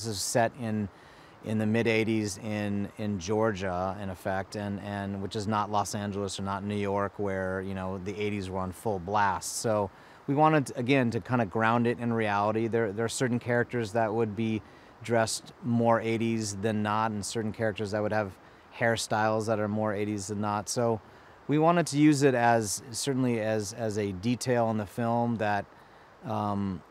This is set in in the mid 80s in in Georgia in effect and and which is not Los Angeles or not New York where you know the 80s were on full blast. So we wanted again to kind of ground it in reality. There there are certain characters that would be dressed more 80s than not and certain characters that would have hairstyles that are more 80s than not. So we wanted to use it as certainly as as a detail in the film that um,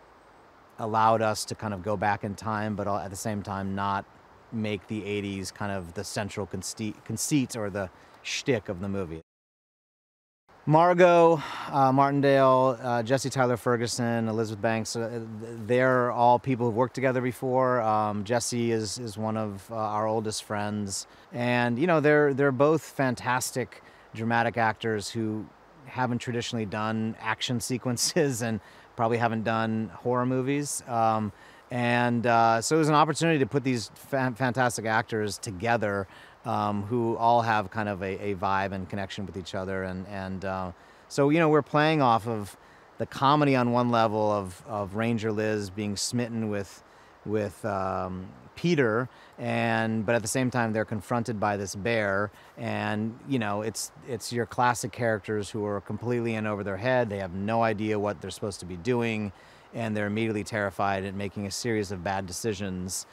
allowed us to kind of go back in time but at the same time not make the 80s kind of the central conceit, or the shtick of the movie. Margo uh, Martindale, uh, Jesse Tyler Ferguson, Elizabeth Banks, uh, they're all people who've worked together before. Um, Jesse is, is one of uh, our oldest friends. And, you know, they're, they're both fantastic dramatic actors who haven't traditionally done action sequences and probably haven't done horror movies. Um, and uh, so it was an opportunity to put these fa- fantastic actors together um, who all have kind of a, a, vibe and connection with each other. And, and uh, so, you know, we're playing off of the comedy on one level of, of Ranger Liz being smitten with, with um, Peter, and but at the same time they're confronted by this bear, and you know it's it's your classic characters who are completely in over their head. They have no idea what they're supposed to be doing and they're immediately terrified at making a series of bad decisions